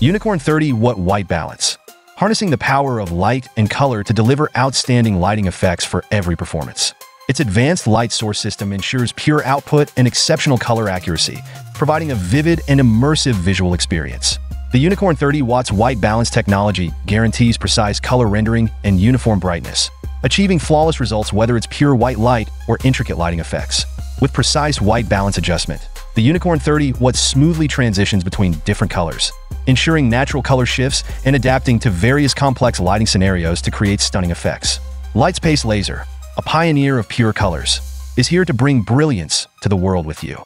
Unicorn 30 Watt White Balance. Harnessing the power of light and color to deliver outstanding lighting effects for every performance. Its advanced light source system ensures pure output and exceptional color accuracy, providing a vivid and immersive visual experience. The Unicorn 30 watts white balance technology guarantees precise color rendering and uniform brightness, achieving flawless results whether it's pure white light or intricate lighting effects. With precise white balance adjustment, the Unicorn 30 Watt smoothly transitions between different colors, ensuring natural color shifts and adapting to various complex lighting scenarios to create stunning effects. Lightspace Laser, a pioneer of pure colors, is here to bring brilliance to the world with you.